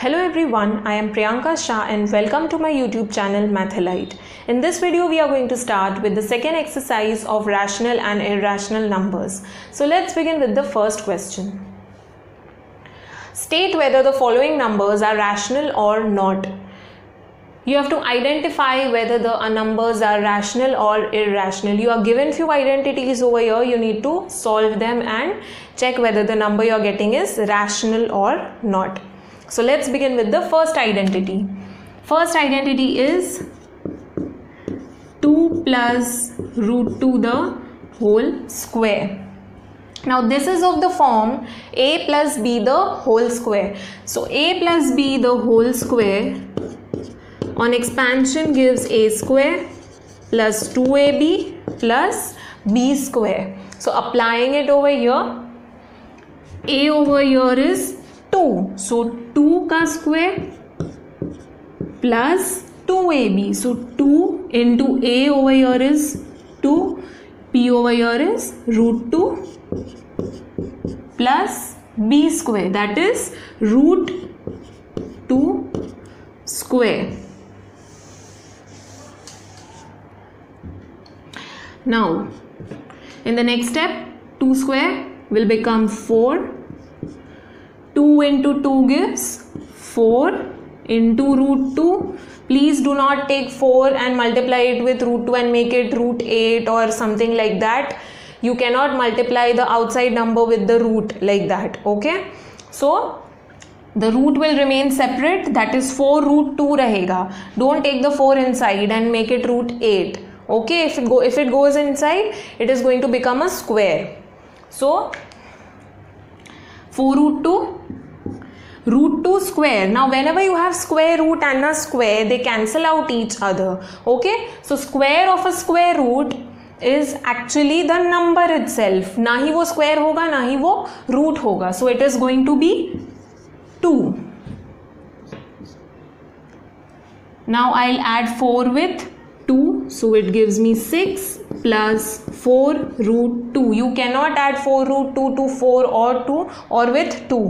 Hello everyone, I am Priyanka Shah and welcome to my YouTube channel Mathalite. In this video we are going to start with the second exercise of rational and irrational numbers. So let's begin with the first question. State whether the following numbers are rational or not. You have to identify whether the uh, numbers are rational or irrational. You are given few identities over here. You need to solve them and check whether the number you are getting is rational or not. So let's begin with the first identity. First identity is 2 plus root 2 the whole square. Now this is of the form a plus b the whole square. So a plus b the whole square on expansion gives a square plus 2ab plus b square. So applying it over here, a over here is 2. So 2 का square plus 2ab. So 2 into a over here is 2. p over here is root 2 plus b square that is root 2 square. Now in the next step 2 square will become 4 2 into 2 gives 4 into root 2 please do not take 4 and multiply it with root 2 and make it root 8 or something like that. You cannot multiply the outside number with the root like that okay? So the root will remain separate. That is 4 root 2 rahega don't take the 4 inside and make it root 8 okay? If it go if it goes inside it is going to become a square. So 4 root 2 root 2 square. Now whenever you have square root and a square they cancel out each other. Okay? So square of a square root is actually the number itself. Na wo square hoga na wo root hoga. So it is going to be 2 now i'll add 4 with 2 so it gives me 6 plus 4 root 2 you cannot add 4 root 2 to 4 or 2 or with 2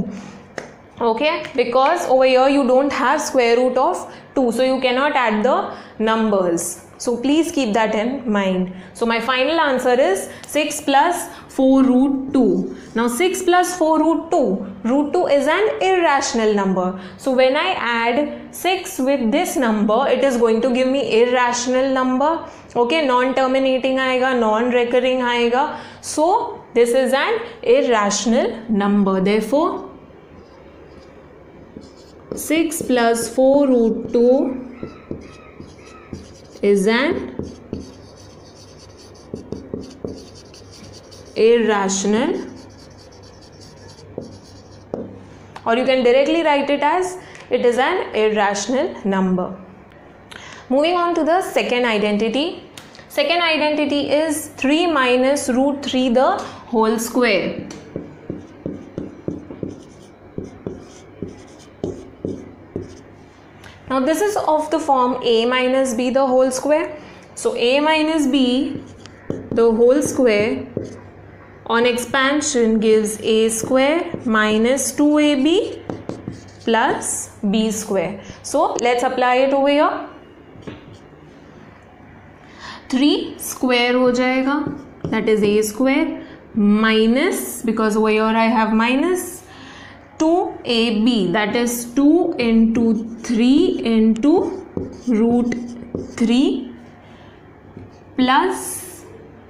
okay? Because over here you don't have square root of 2 so you cannot add the numbers. So please keep that in mind. So my final answer is 6 plus 4 root 2 now 6 plus 4 root 2 root 2 is an irrational number. So when i add 6 with this number it is going to give me irrational number. Okay? Non terminating aayega non recurring aayega so this is an irrational number. Therefore 6 plus 4 root 2 is an irrational or you can directly write it as it is an irrational number. Moving on to the second identity. Second identity is 3 minus root 3 the whole square. Now this is of the form a minus b the whole square. So a minus b the whole square on expansion gives a square minus 2ab plus b square. So let's apply it over here. 3 square ho jayega that is a square minus because over here I have minus two A B that is two into three into root three plus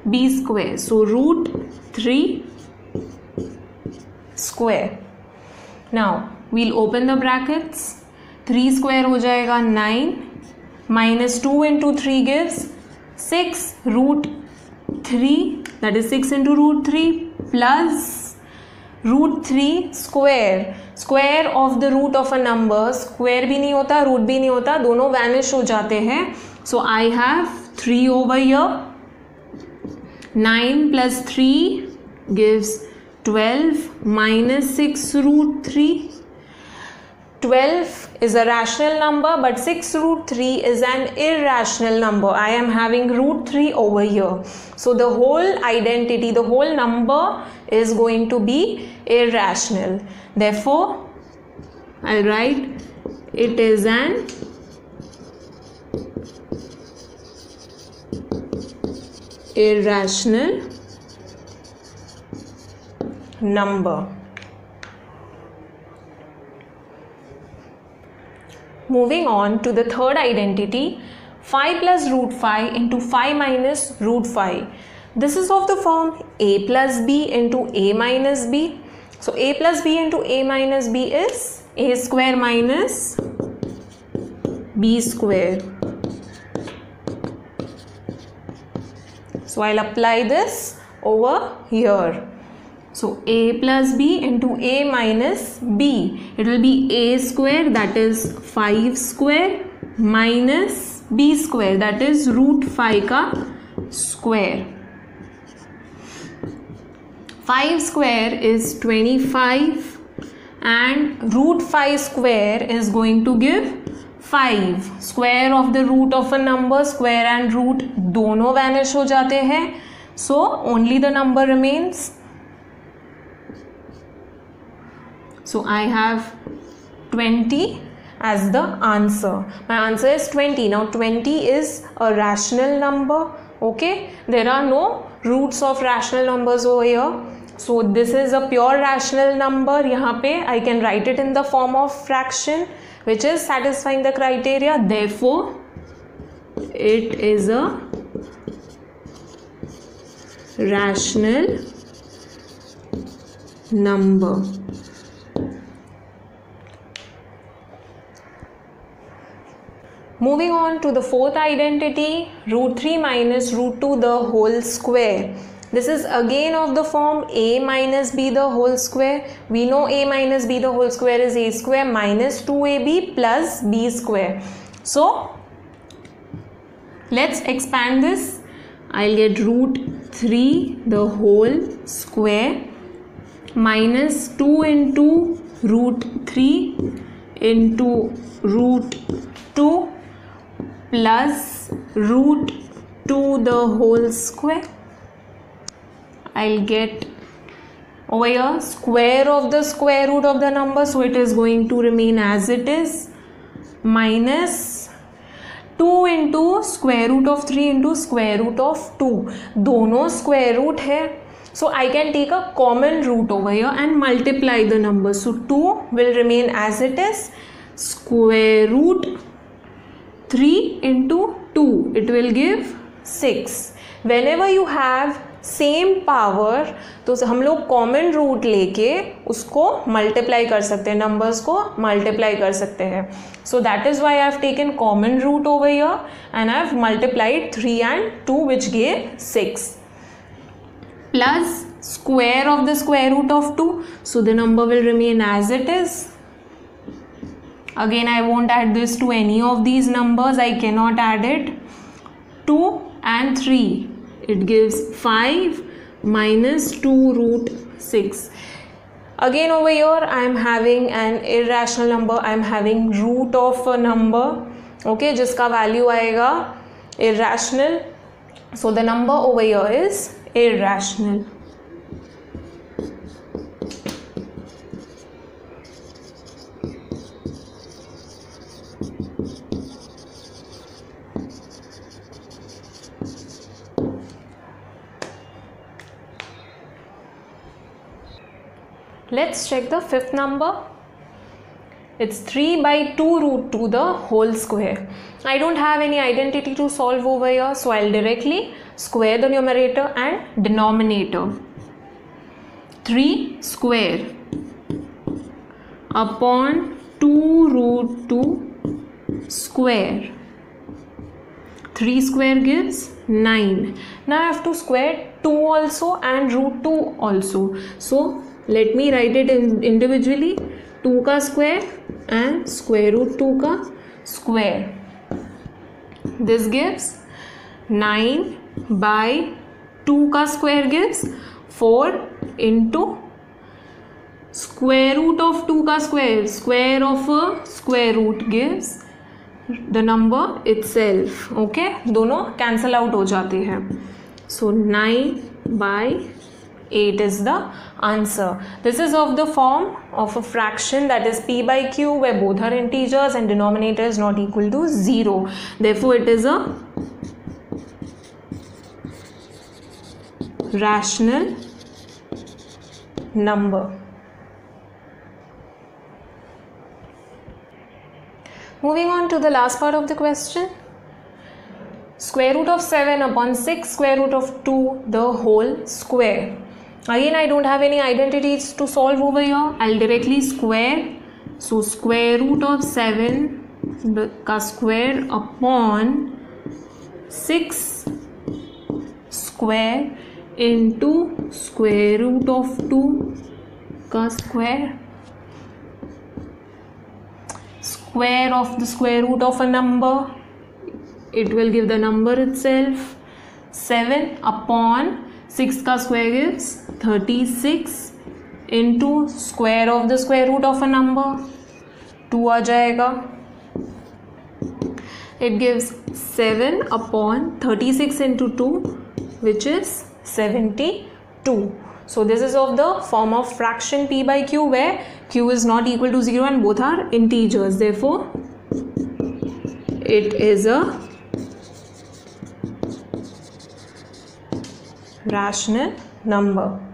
B square so root three square now we'll open the brackets three square हो जाएगा nine minus two into three gives six root three that is six into root three plus root three square square of the root of a number square भी नहीं होता root भी नहीं होता, दोनों vanish हो जाते हैं. So I have three over here nine plus three gives twelve minus six root three 12 is a rational number but 6 root 3 is an irrational number. I am having root 3 over here. So the whole identity the whole number is going to be irrational. Therefore I'll write it is an irrational number. Moving on to the third identity 5 plus root 5 into 5 minus root 5. This is of the form a plus b into a minus b. So a plus b into a minus b is a square minus b square. So I'll apply this over here. So a plus b into a minus b. It will be a square that is 5 square minus b square that is root 5 ka square. 5 square is 25 and root 5 square is going to give 5 square of the root of a number square and root दोनों vanish हो जाते हैं so only the number remains so I have 20 as the answer my answer is 20 now 20 is a rational number okay there are no roots of rational numbers over here so this is a pure rational number यहाँ पे I can write it in the form of fraction which is satisfying the criteria therefore it is a rational number Moving on to the fourth identity root 3 minus root 2 the whole square this is again of the form a minus b the whole square. We know a minus b the whole square is a square minus 2ab plus b square. So, let's expand this. I'll get root 3 the whole square minus 2 into root 3 into root 2 plus root two the whole square I will get over your square of the square root of the number so it is going to remain as it is minus two into square root of three into square root of two दोनों square root है। So I can take a common root over your and multiply the number so two will remain as it is square root 3 into 2 it will give 6 whenever you have same power तो हम लोग common root लेके उसको multiply कर सकते हैं numbers को multiply कर सकते हैं। So that is why I have taken common root over here and I have multiplied three and two which gave six plus square of the square root of 2 so the number will remain as it is. again I won't add this to any of these numbers I cannot add it 2 and 3 it gives 5 minus 2 root 6 again over here I am having an irrational number I am having root of a number okay जिसका value आएगा irrational so the number over here is irrational Let's check the fifth number. It's 3 by 2 root 2 the whole square. I don't have any identity to solve over here so I'll directly square the numerator and denominator. 3 square upon 2 root 2 square. 3 square gives 9. Now I have to square 2 also and root 2 also. So let me write it individually two का square and square root two का square this gives nine by two का square gives four into square root of two का square square of square root gives the number itself self okay दोनों cancel out हो जाते हैं. So nine by eight is the answer. This is of the form of a fraction that is p by q where both are integers and denominator is not equal to 0. Therefore, it is a rational number. Moving on to the last part of the question. Square root of 7 upon 6 square root of 2 the whole square. Again I don't have any identities to solve over here. I'll directly square. So square root of 7 the ka square upon 6 square into square root of 2 ka square square of the square root of a number it will give the number itself 7 upon six का square is thirty six into square of the square root of a number two आ जाएगा। It gives seven upon thirty six into two which is seventy two so this is of the form of fraction P by Q where Q is not equal to zero and both are integers therefore it is a rational number.